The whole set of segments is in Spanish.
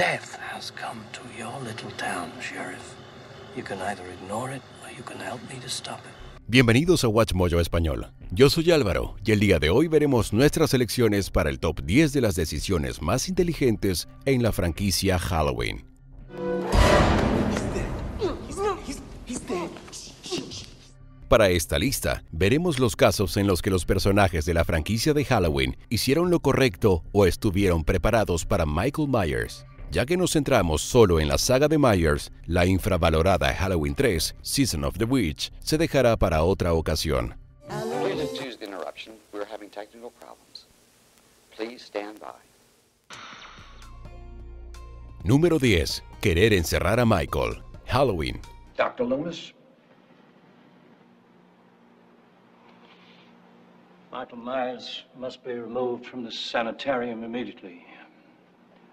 Death has come to your little town, Sheriff. You can either ignore it or you can help me to stop it. Bienvenidos a Watch Mojo Español. Yo soy Álvaro y el día de hoy veremos nuestras elecciones para el top 10 de las decisiones más inteligentes en la franquicia Halloween. Para esta lista, veremos los casos en los que los personajes de la franquicia de Halloween hicieron lo correcto o estuvieron preparados para Michael Myers. Ya que nos centramos solo en la saga de Myers, la infravalorada Halloween 3, Season of the Witch, se dejará para otra ocasión. Número 10. Querer encerrar a Michael. Halloween. Dr. Loomis, Michael Myers must be removed from the sanitarium immediately.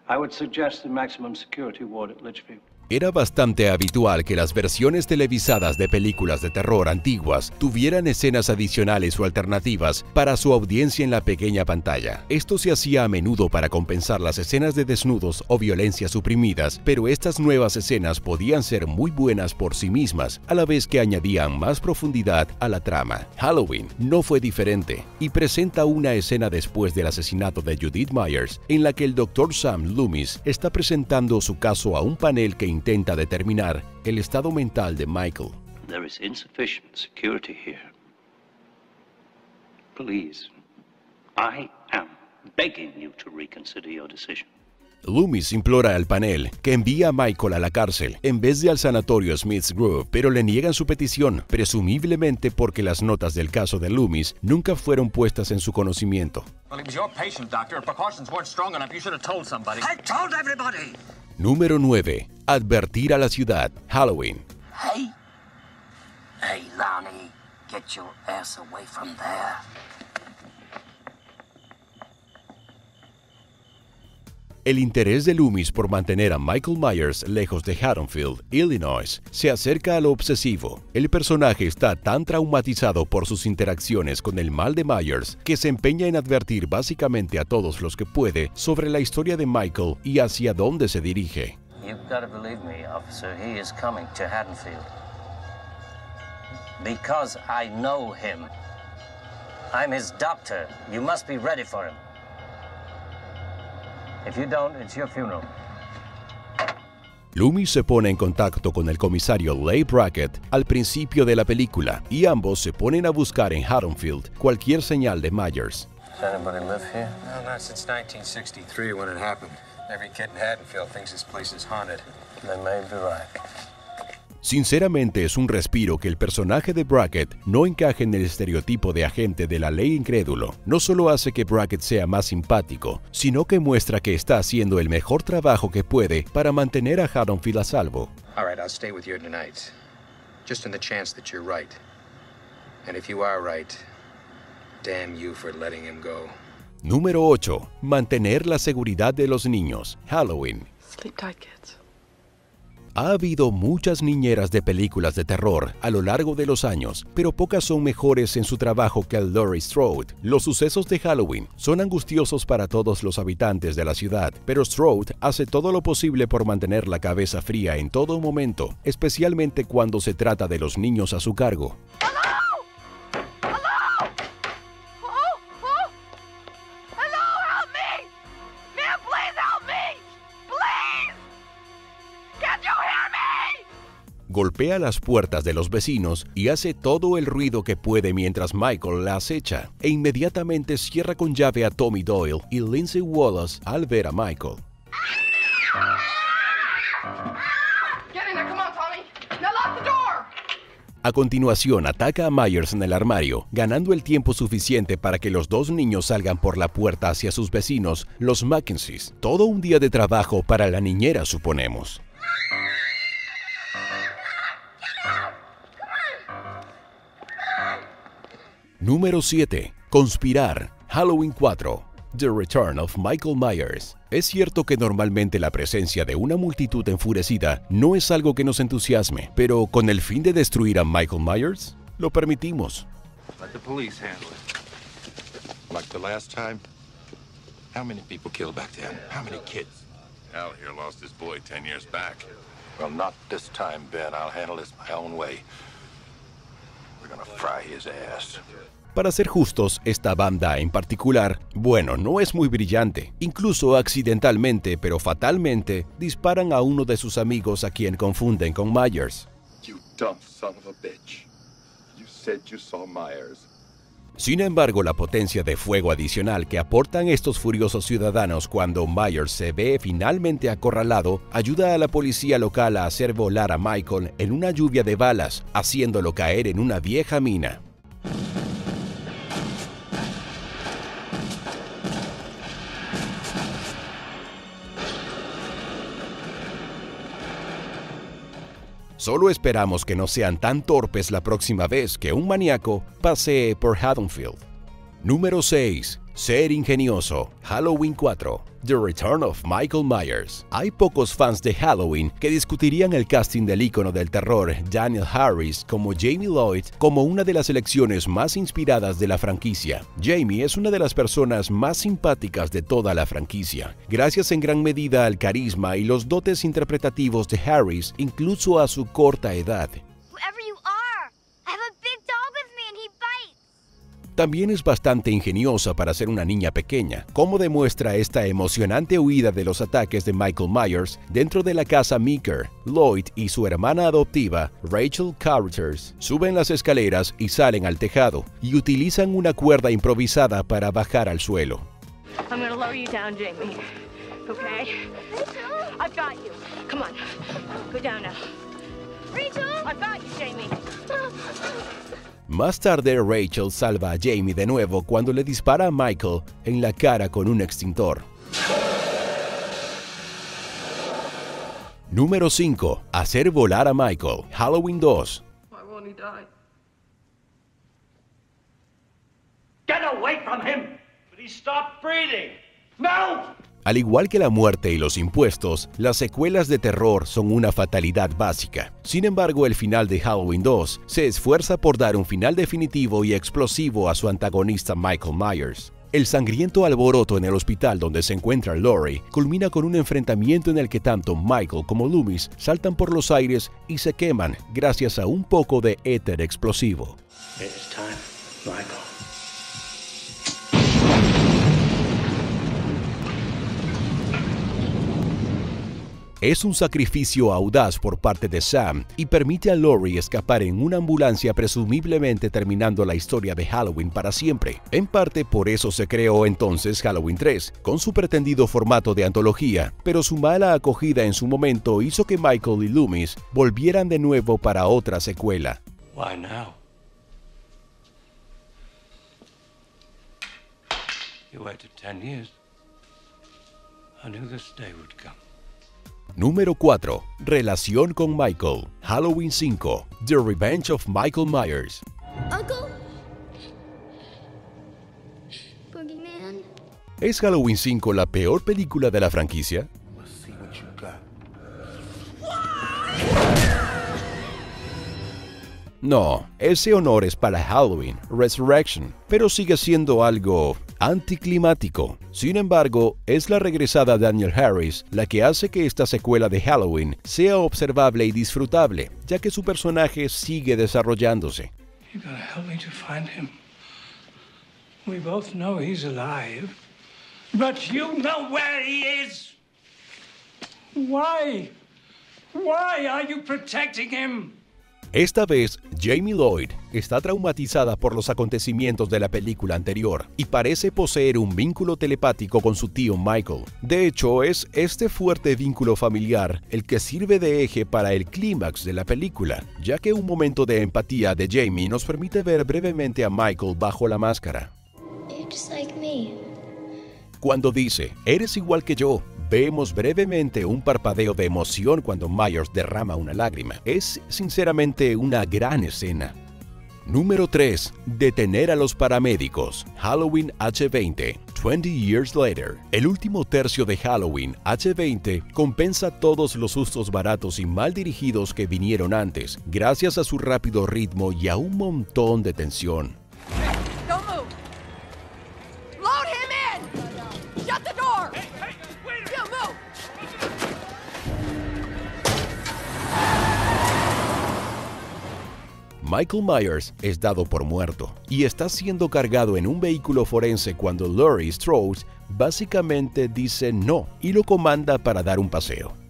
I would suggest the maximum security ward at Litchfield. Era bastante habitual que las versiones televisadas de películas de terror antiguas tuvieran escenas adicionales o alternativas para su audiencia en la pequeña pantalla. Esto se hacía a menudo para compensar las escenas de desnudos o violencia suprimidas, pero estas nuevas escenas podían ser muy buenas por sí mismas, a la vez que añadían más profundidad a la trama. Halloween no fue diferente y presenta una escena después del asesinato de Judith Myers en la que el Dr. Sam Loomis está presentando su caso a un panel que intenta determinar el estado mental de Michael. There is insufficient security here. Please, I am begging you to reconsider your decision. Loomis implora al panel que envíe a Michael a la cárcel en vez de al sanatorio Smith's Grove, pero le niegan su petición, presumiblemente porque las notas del caso de Loomis nunca fueron puestas en su conocimiento. Well, Número 9. Advertir a la ciudad. Halloween. Hey! Hey, Lonnie, get your ass away from there. El interés de Loomis por mantener a Michael Myers lejos de Haddonfield, Illinois, se acerca a lo obsesivo. El personaje está tan traumatizado por sus interacciones con el mal de Myers que se empeña en advertir básicamente a todos los que puede sobre la historia de Michael y hacia dónde se dirige. Because I know him. I'm his doctor. You must be ready for him. If you don't, it's your funeral. Loomis se pone en contacto con el comisario Leigh Brackett al principio de la película y ambos se ponen a buscar en Haddonfield cualquier señal de Myers. Does anybody live here? No, not since 1963 when it happened. Every kid in Haddonfield thinks this place is haunted. They may be right. Sinceramente es un respiro que el personaje de Brackett no encaje en el estereotipo de agente de la ley incrédulo. No solo hace que Brackett sea más simpático, sino que muestra que está haciendo el mejor trabajo que puede para mantener a Haddonfield a salvo. All right, I'll stay with you tonight. Just in the chance that you're right. And if you are right, damn you for letting him go. Número 8. Mantener la seguridad de los niños. Halloween. Sleep tight, kids. Ha habido muchas niñeras de películas de terror a lo largo de los años, pero pocas son mejores en su trabajo que Laurie Strode. Los sucesos de Halloween son angustiosos para todos los habitantes de la ciudad, pero Strode hace todo lo posible por mantener la cabeza fría en todo momento, especialmente cuando se trata de los niños a su cargo. Golpea las puertas de los vecinos y hace todo el ruido que puede mientras Michael la acecha, e inmediatamente cierra con llave a Tommy Doyle y Lindsay Wallace al ver a Michael. A continuación ataca a Myers en el armario, ganando el tiempo suficiente para que los dos niños salgan por la puerta hacia sus vecinos, los Mackenzies. Todo un día de trabajo para la niñera, suponemos. Número 7. Conspirar. Halloween 4. The Return of Michael Myers. Es cierto que normalmente la presencia de una multitud enfurecida no es algo que nos entusiasme, pero con el fin de destruir a Michael Myers, lo permitimos. Let the police handle it. Like the last time? How many people killed back then? How many kids? Al here lost his boy ten years back. Well, not this time, Ben. I'll handle this my own way. We're gonna fry his ass. Para ser justos, esta banda en particular, bueno, no es muy brillante. Incluso accidentalmente, pero fatalmente, disparan a uno de sus amigos a quien confunden con Myers. Sin embargo, la potencia de fuego adicional que aportan estos furiosos ciudadanos cuando Myers se ve finalmente acorralado ayuda a la policía local a hacer volar a Michael en una lluvia de balas, haciéndolo caer en una vieja mina. Solo esperamos que no sean tan torpes la próxima vez que un maníaco pase por Haddonfield. Número 6. Ser ingenioso. Halloween 4. The Return of Michael Myers. Hay pocos fans de Halloween que discutirían el casting del ícono del terror Daniel Harris como Jamie Lloyd como una de las elecciones más inspiradas de la franquicia. Jamie es una de las personas más simpáticas de toda la franquicia, gracias en gran medida al carisma y los dotes interpretativos de Harris incluso a su corta edad. Whoever you are, I have a big dog with me and he bites. También es bastante ingeniosa para ser una niña pequeña, como demuestra esta emocionante huida de los ataques de Michael Myers dentro de la casa Meeker. Lloyd y su hermana adoptiva, Rachel Carruthers, suben las escaleras y salen al tejado, y utilizan una cuerda improvisada para bajar al suelo. Más tarde, Rachel salva a Jamie de nuevo cuando le dispara a Michael en la cara con un extintor. Número 5. Hacer volar a Michael. Halloween 2. Why won't he die? Get away from him! But he stopped breathing! No! Al igual que la muerte y los impuestos, las secuelas de terror son una fatalidad básica. Sin embargo, el final de Halloween 2 se esfuerza por dar un final definitivo y explosivo a su antagonista Michael Myers. El sangriento alboroto en el hospital donde se encuentra Laurie culmina con un enfrentamiento en el que tanto Michael como Loomis saltan por los aires y se queman gracias a un poco de éter explosivo. Michael. Es un sacrificio audaz por parte de Sam y permite a Laurie escapar en una ambulancia presumiblemente terminando la historia de Halloween para siempre. En parte por eso se creó entonces Halloween 3, con su pretendido formato de antología, pero su mala acogida en su momento hizo que Michael y Loomis volvieran de nuevo para otra secuela. Why now? You waited ten years. I knew this day would come. Número 4. Relación con Michael. Halloween 5. The Revenge of Michael Myers. Uncle? Boogeyman? ¿Es Halloween 5 la peor película de la franquicia? No, ese honor es para Halloween Resurrection, pero sigue siendo algo anticlimático. Sin embargo, es la regresada Daniel Harris la que hace que esta secuela de Halloween sea observable y disfrutable, ya que su personaje sigue desarrollándose. Why? Why are you protecting him? Esta vez, Jamie Lloyd está traumatizada por los acontecimientos de la película anterior y parece poseer un vínculo telepático con su tío Michael. De hecho, es este fuerte vínculo familiar el que sirve de eje para el clímax de la película, ya que un momento de empatía de Jamie nos permite ver brevemente a Michael bajo la máscara. Cuando dice, eres igual que yo, vemos brevemente un parpadeo de emoción cuando Myers derrama una lágrima. Es sinceramente una gran escena. Número 3. Detener a los paramédicos. Halloween H20. 20 Years Later. El último tercio de Halloween H20 compensa todos los sustos baratos y mal dirigidos que vinieron antes, gracias a su rápido ritmo y a un montón de tensión. Michael Myers es dado por muerto y está siendo cargado en un vehículo forense cuando Laurie Strode básicamente dice no y lo comanda para dar un paseo.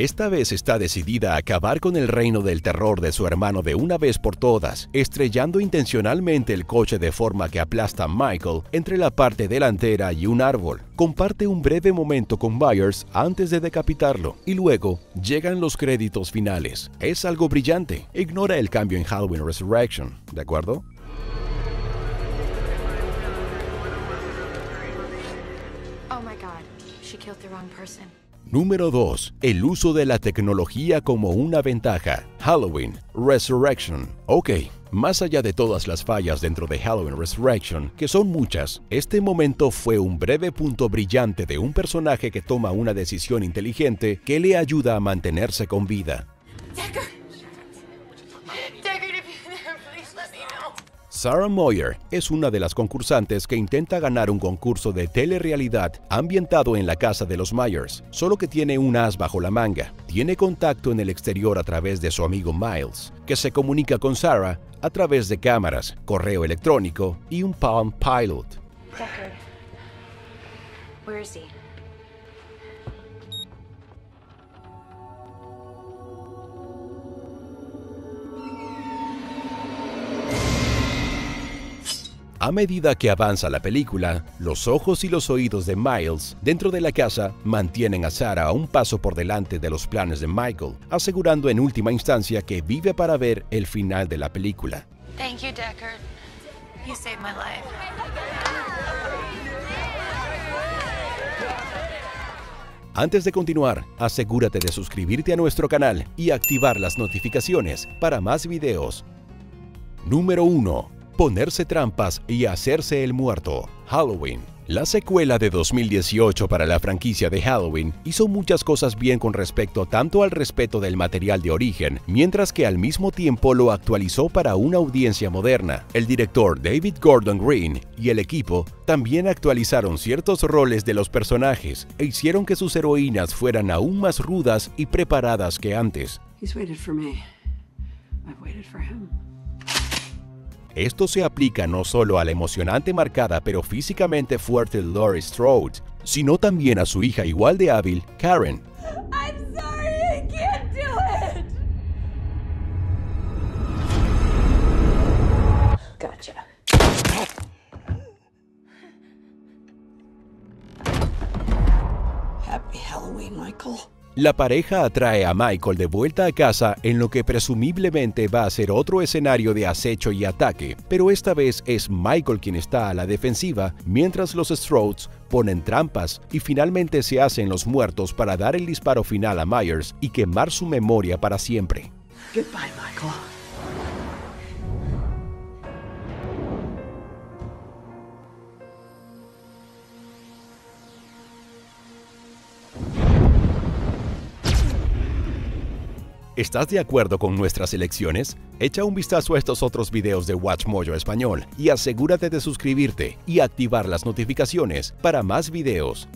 Esta vez está decidida a acabar con el reino del terror de su hermano de una vez por todas, estrellando intencionalmente el coche de forma que aplasta a Michael entre la parte delantera y un árbol. Comparte un breve momento con Myers antes de decapitarlo y luego llegan los créditos finales. Es algo brillante. Ignora el cambio en Halloween Resurrection, ¿de acuerdo? Oh my god, she killed the wrong person. Número 2. El uso de la tecnología como una ventaja. Halloween Resurrection. Ok, más allá de todas las fallas dentro de Halloween Resurrection, que son muchas, este momento fue un breve punto brillante de un personaje que toma una decisión inteligente que le ayuda a mantenerse con vida. Sarah Moyer es una de las concursantes que intenta ganar un concurso de telerrealidad ambientado en la casa de los Myers, solo que tiene un as bajo la manga. Tiene contacto en el exterior a través de su amigo Miles, que se comunica con Sarah a través de cámaras, correo electrónico y un Palm Pilot. A medida que avanza la película, los ojos y los oídos de Miles dentro de la casa mantienen a Sarah a un paso por delante de los planes de Michael, asegurando en última instancia que vive para ver el final de la película. Thank you, Deckard. You saved my life. Antes de continuar, asegúrate de suscribirte a nuestro canal y activar las notificaciones para más videos. Número 1. Ponerse trampas y hacerse el muerto. Halloween. La secuela de 2018 para la franquicia de Halloween hizo muchas cosas bien con respecto tanto al respeto del material de origen, mientras que al mismo tiempo lo actualizó para una audiencia moderna. El director David Gordon Green y el equipo también actualizaron ciertos roles de los personajes e hicieron que sus heroínas fueran aún más rudas y preparadas que antes. Esto se aplica no solo a la emocionante marcada pero físicamente fuerte Laurie Strode, sino también a su hija igual de hábil, Karen. I'm sorry. Gotcha. Happy Halloween, Michael. La pareja atrae a Michael de vuelta a casa en lo que presumiblemente va a ser otro escenario de acecho y ataque, pero esta vez es Michael quien está a la defensiva, mientras los Strodes ponen trampas y finalmente se hacen los muertos para dar el disparo final a Myers y quemar su memoria para siempre. Goodbye, Michael. ¿Estás de acuerdo con nuestras elecciones? Echa un vistazo a estos otros videos de Watch Mojo Español y asegúrate de suscribirte y activar las notificaciones para más videos.